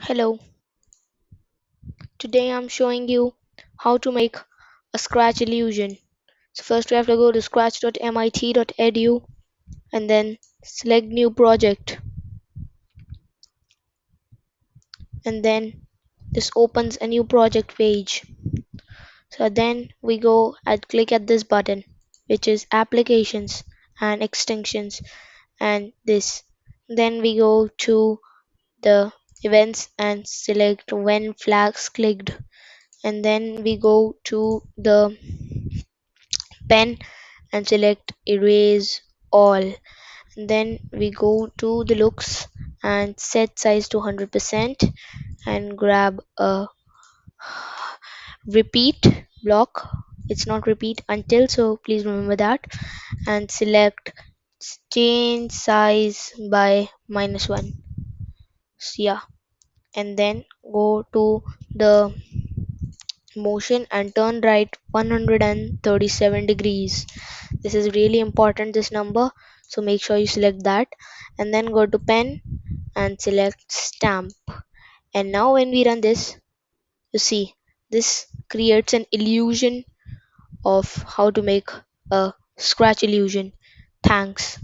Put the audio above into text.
Hello, today I'm showing you how to make a scratch illusion. So first we have to go to scratch.mit.edu and then select new project and then this opens a new project page. So then we go and click at this button which is applications and extensions and this. Then we go to the events and select when flags clicked. And then we go to the pen and select erase all. And then we go to the looks and set size to 100% and grab a repeat block. It's not repeat until so please remember that. And select change size by minus one. So yeah and then go to the motion and turn right 137 degrees. This is really important this number. So make sure you select that. And then go to pen and select stamp. And now when we run this you see this creates an illusion of how to make a scratch illusion. Thanks